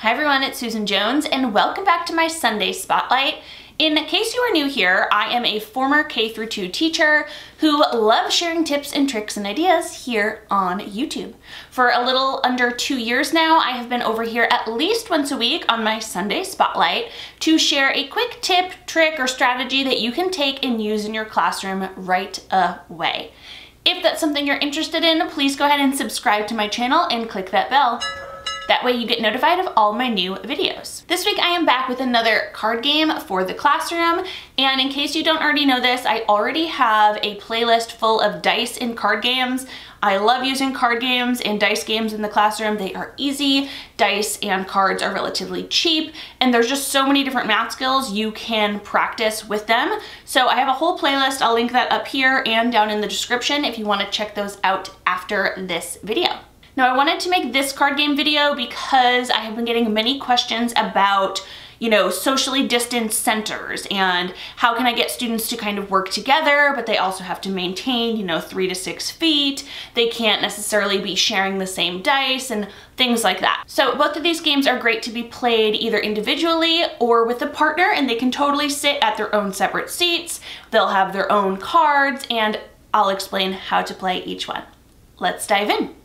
Hi everyone, it's Susan Jones and welcome back to my Sunday Spotlight. In case you are new here, I am a former K through 2 teacher who loves sharing tips and tricks and ideas here on YouTube. For a little under two years now, I have been over here at least once a week on my Sunday Spotlight to share a quick tip, trick, or strategy that you can take and use in your classroom right away. If that's something you're interested in, please go ahead and subscribe to my channel and click that bell. That way you get notified of all my new videos. This week I am back with another card game for the classroom. And in case you don't already know this, I already have a playlist full of dice and card games. I love using card games and dice games in the classroom. They are easy. Dice and cards are relatively cheap and there's just so many different math skills you can practice with them. So I have a whole playlist. I'll link that up here and down in the description if you wanna check those out after this video. Now I wanted to make this card game video because I have been getting many questions about you know, socially distanced centers and how can I get students to kind of work together, but they also have to maintain, you know, three to six feet. They can't necessarily be sharing the same dice and things like that. So both of these games are great to be played either individually or with a partner and they can totally sit at their own separate seats. They'll have their own cards and I'll explain how to play each one. Let's dive in.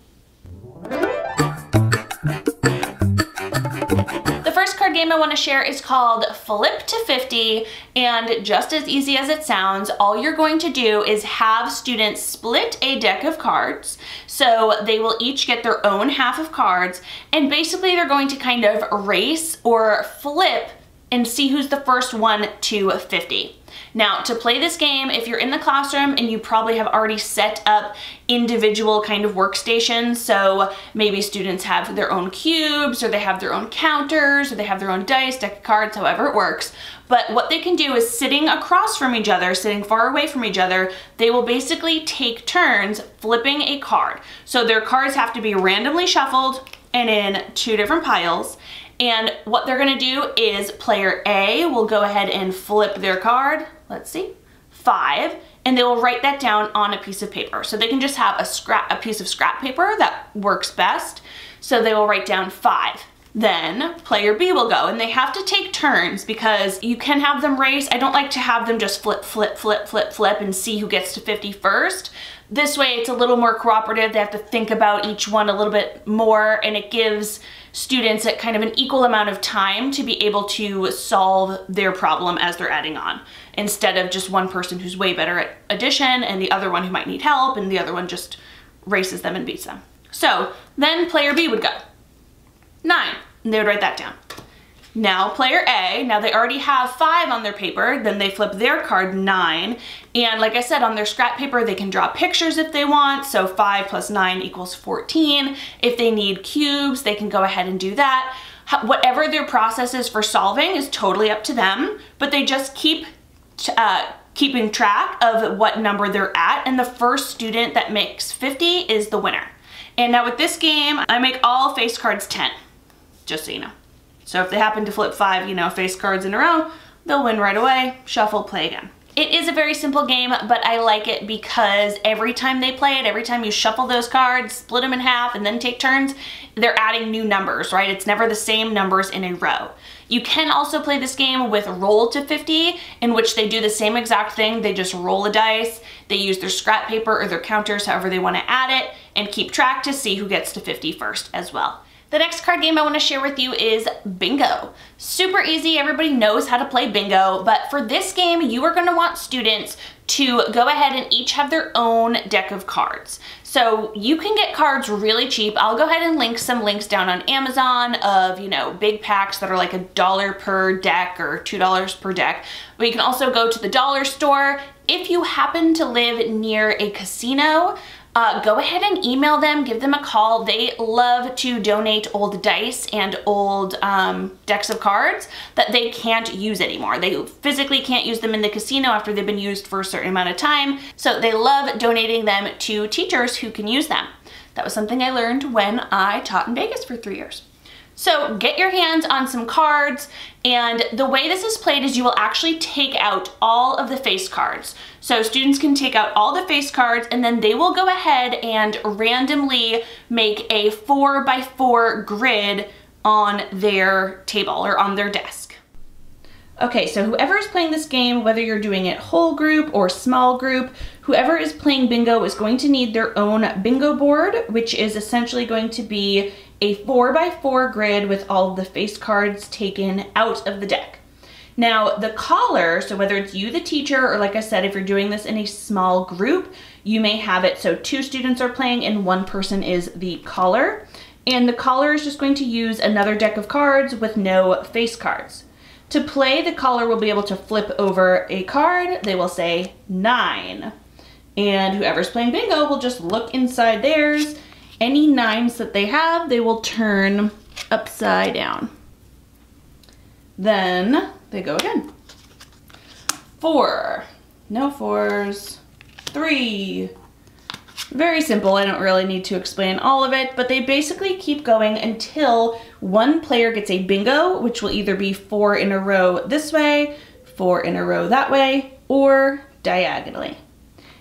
The first card game I want to share is called Flip to 50 and just as easy as it sounds, all you're going to do is have students split a deck of cards. So they will each get their own half of cards and basically they're going to kind of race or flip and see who's the first one to 50. Now to play this game, if you're in the classroom and you probably have already set up individual kind of workstations, so maybe students have their own cubes or they have their own counters or they have their own dice, deck of cards, however it works. But what they can do is sitting across from each other, sitting far away from each other, they will basically take turns flipping a card. So their cards have to be randomly shuffled and in two different piles. And what they're gonna do is player A will go ahead and flip their card, let's see, five, and they will write that down on a piece of paper. So they can just have a scrap, a piece of scrap paper that works best. So they will write down five. Then player B will go and they have to take turns because you can have them race. I don't like to have them just flip, flip, flip, flip, flip and see who gets to 50 first. This way it's a little more cooperative. They have to think about each one a little bit more and it gives students at kind of an equal amount of time to be able to solve their problem as they're adding on instead of just one person who's way better at addition and the other one who might need help and the other one just races them and beats them. So then player B would go. Nine, and they would write that down. Now player A, now they already have five on their paper, then they flip their card nine. And like I said, on their scrap paper, they can draw pictures if they want. So five plus nine equals 14. If they need cubes, they can go ahead and do that. Whatever their process is for solving is totally up to them, but they just keep uh, keeping track of what number they're at. And the first student that makes 50 is the winner. And now with this game, I make all face cards 10, just so you know. So if they happen to flip five, you know, face cards in a row, they'll win right away, shuffle, play again. It is a very simple game, but I like it because every time they play it, every time you shuffle those cards, split them in half, and then take turns, they're adding new numbers, right? It's never the same numbers in a row. You can also play this game with roll to 50, in which they do the same exact thing. They just roll a dice, they use their scrap paper or their counters, however they wanna add it, and keep track to see who gets to 50 first as well. The next card game I want to share with you is Bingo. Super easy, everybody knows how to play Bingo, but for this game, you are going to want students to go ahead and each have their own deck of cards. So you can get cards really cheap. I'll go ahead and link some links down on Amazon of, you know, big packs that are like a dollar per deck or $2 per deck. But you can also go to the dollar store. If you happen to live near a casino, uh, go ahead and email them, give them a call. They love to donate old dice and old um, decks of cards that they can't use anymore. They physically can't use them in the casino after they've been used for a certain amount of time. So they love donating them to teachers who can use them. That was something I learned when I taught in Vegas for three years. So get your hands on some cards and the way this is played is you will actually take out all of the face cards. So students can take out all the face cards and then they will go ahead and randomly make a four by four grid on their table or on their desk. Okay, so whoever is playing this game, whether you're doing it whole group or small group, whoever is playing bingo is going to need their own bingo board, which is essentially going to be a four by four grid with all of the face cards taken out of the deck. Now the caller, so whether it's you, the teacher, or like I said, if you're doing this in a small group, you may have it so two students are playing and one person is the caller. And the caller is just going to use another deck of cards with no face cards. To play, the caller will be able to flip over a card. They will say nine. And whoever's playing bingo will just look inside theirs. Any nines that they have, they will turn upside down. Then they go again. Four. No fours. Three. Very simple, I don't really need to explain all of it, but they basically keep going until one player gets a bingo, which will either be four in a row this way, four in a row that way, or diagonally.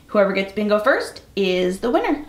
Whoever gets bingo first is the winner.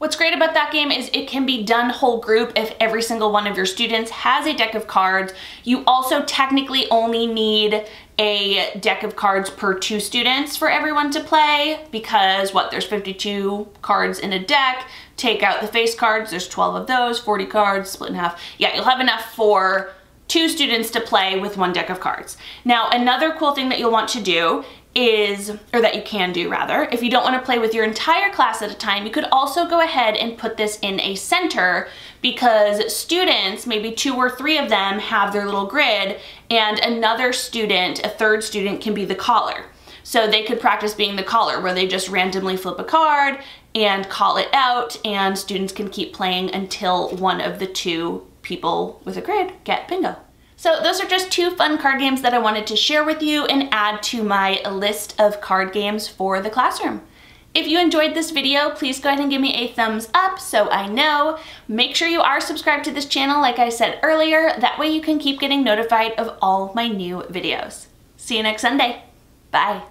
What's great about that game is it can be done whole group if every single one of your students has a deck of cards. You also technically only need a deck of cards per two students for everyone to play because what, there's 52 cards in a deck. Take out the face cards, there's 12 of those, 40 cards, split in half. Yeah, you'll have enough for two students to play with one deck of cards. Now, another cool thing that you'll want to do is, or that you can do rather, if you don't want to play with your entire class at a time, you could also go ahead and put this in a center because students, maybe two or three of them have their little grid and another student, a third student can be the caller. So they could practice being the caller where they just randomly flip a card and call it out and students can keep playing until one of the two people with a grid get bingo. So those are just two fun card games that I wanted to share with you and add to my list of card games for the classroom. If you enjoyed this video, please go ahead and give me a thumbs up so I know. Make sure you are subscribed to this channel like I said earlier. That way you can keep getting notified of all my new videos. See you next Sunday. Bye.